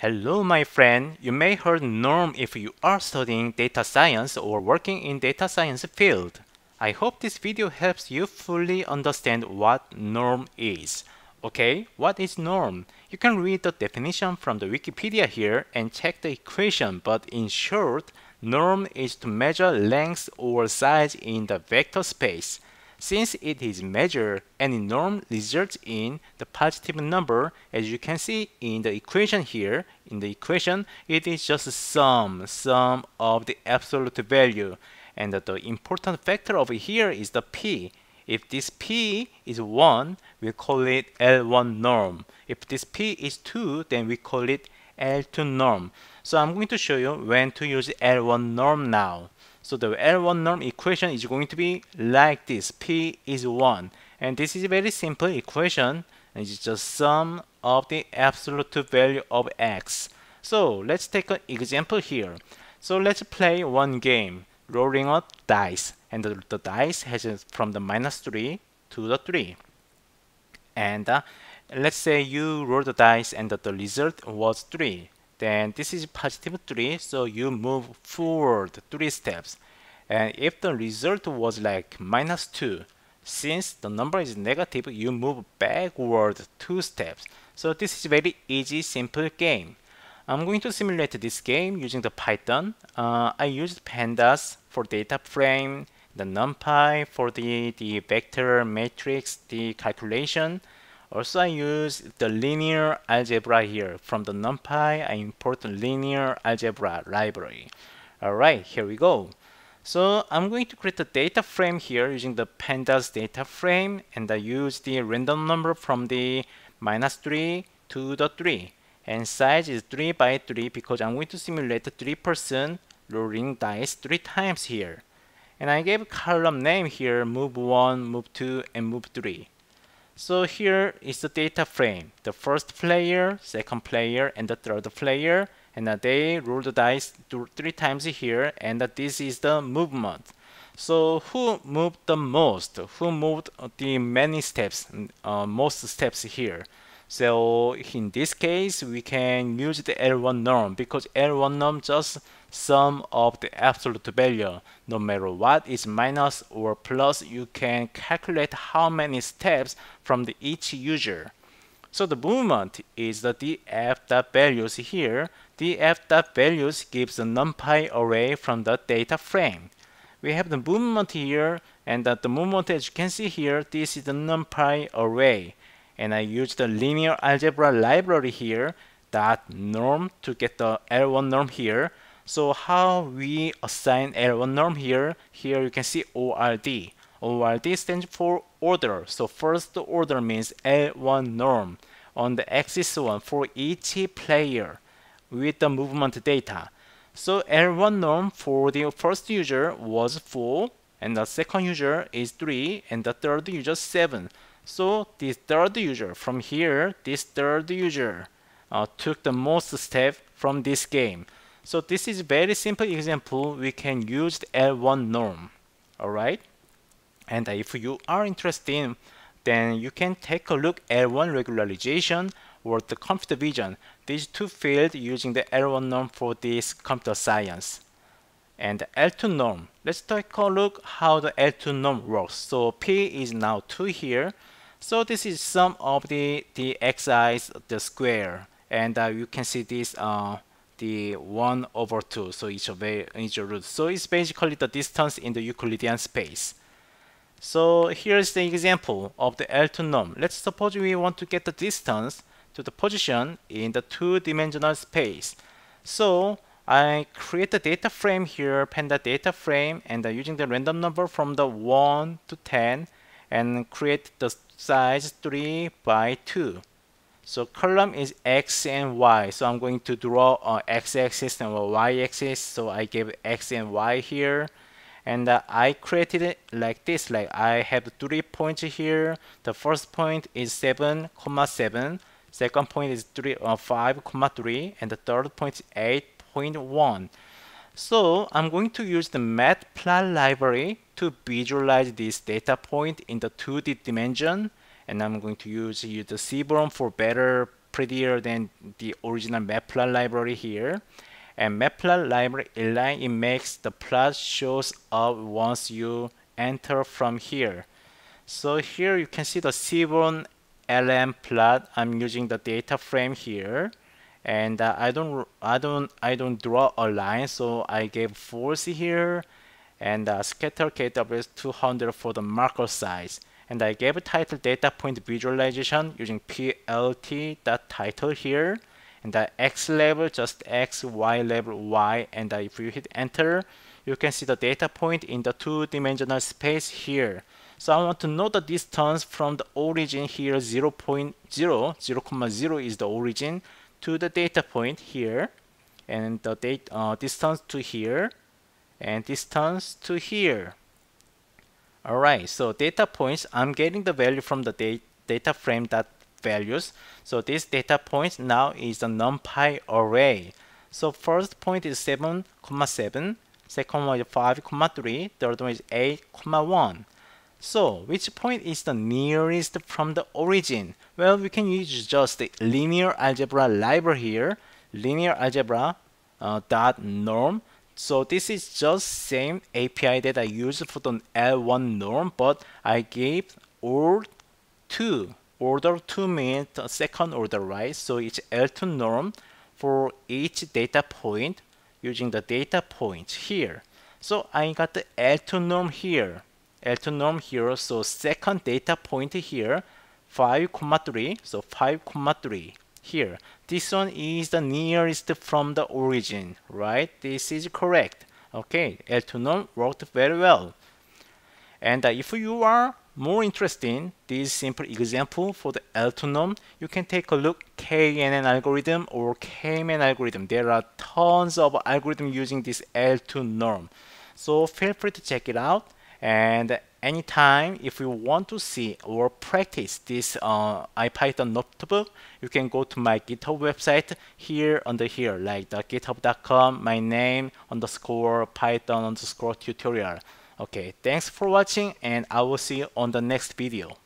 Hello my friend, you may heard norm if you are studying data science or working in data science field. I hope this video helps you fully understand what norm is. Okay, what is norm? You can read the definition from the Wikipedia here and check the equation, but in short, norm is to measure length or size in the vector space. Since it is measured, any norm results in the positive number. As you can see in the equation here, in the equation, it is just sum, sum of the absolute value. And the important factor over here is the p. If this p is 1, we call it L1 norm. If this p is 2, then we call it L2 norm. So I'm going to show you when to use L1 norm now. So the L1 norm equation is going to be like this. P is 1. And this is a very simple equation. It's just sum of the absolute value of x. So let's take an example here. So let's play one game, rolling a dice. And the, the dice has from the minus 3 to the 3. And uh, let's say you roll the dice and the, the result was 3 then this is positive 3 so you move forward 3 steps. And if the result was like minus 2 since the number is negative you move backward 2 steps. So this is very easy simple game. I'm going to simulate this game using the Python. Uh, I used pandas for data frame the numpy for the, the vector matrix the calculation also, I use the linear algebra here. From the NumPy, I import the linear algebra library. Alright, here we go. So I'm going to create a data frame here using the pandas data frame and I use the random number from the minus 3 to the 3 and size is 3 by 3 because I'm going to simulate the 3 person rolling dice 3 times here. And I gave column name here move 1, move 2 and move 3. So here is the data frame. The first player, second player, and the third player. And they roll the dice three times here. And this is the movement. So who moved the most? Who moved the many steps, uh, most steps here? So in this case, we can use the L1 norm because L1 norm just sum of the absolute value. No matter what is minus or plus, you can calculate how many steps from the each user. So the movement is the df values here. df values gives the numpy array from the data frame. We have the movement here, and the, the movement as you can see here, this is the numpy array. And I use the linear algebra library here, that norm to get the L1 norm here. So how we assign L1 norm here, here you can see ORD. ORD stands for order. So first order means L1 norm on the axis one for each player with the movement data. So L1 norm for the first user was 4 and the second user is 3 and the third user 7. So this third user from here, this third user uh, took the most step from this game. So this is a very simple example. We can use the L1 norm. Alright? And if you are interested, then you can take a look at L1 regularization or the computer vision. These two fields using the L1 norm for this computer science. And the L2 norm. Let's take a look how the L2 norm works. So P is now 2 here. So this is sum of the, the xi's, the square. And uh, you can see this uh, the 1 over 2 so each of each root so it's basically the distance in the Euclidean space. So here's the example of the L2 norm. Let's suppose we want to get the distance to the position in the two-dimensional space. So I create the data frame here panda data frame and uh, using the random number from the 1 to 10 and create the size 3 by 2 so column is x and y. So I'm going to draw a x-axis and a y-axis. So I give x and y here. And uh, I created it like this. Like I have three points here. The first point is 7, comma 7. Second point is 3, uh, 5, comma 3. And the third point is 8.1. So I'm going to use the matplotlib library to visualize this data point in the 2D dimension and I'm going to use, use the Seaborn for better prettier than the original Matplotlib library here. And Matplotlib library inline, it makes the plot shows up once you enter from here. So here you can see the Seaborn LM plot. I'm using the data frame here. And uh, I don't I don't I don't draw a line, so I gave force here and uh, scatter KWS 200 for the marker size. And I gave title data point visualization using plt.title here. And the x level just x, y level y. And if you hit enter, you can see the data point in the two-dimensional space here. So I want to know the distance from the origin here 0, 0.0, 0, 0,0 is the origin to the data point here and the date, uh, distance to here and distance to here. Alright, so data points, I'm getting the value from the da data frame that values. So this data point now is a NumPy array. So first point is 7, 7, second one is 5, 3, third one is 8, 1. So which point is the nearest from the origin? Well, we can use just the linear algebra library here, linear algebra uh, dot norm so this is just same API that I used for the L1 norm, but I gave OR2. Order 2 means the second order, right? So it's L2 norm for each data point using the data point here. So I got the L2 norm here. L2 norm here, so second data point here, 5,3, so 5,3 here. This one is the nearest from the origin, right? This is correct. Okay, L2 norm worked very well. And uh, if you are more interested in this simple example for the L2 norm, you can take a look KNN algorithm or K-means algorithm. There are tons of algorithms using this L2 norm. So feel free to check it out. And anytime if you want to see or practice this uh, IPython notebook, you can go to my GitHub website here under here, like the github.com, my name underscore python underscore tutorial. Okay, thanks for watching and I will see you on the next video.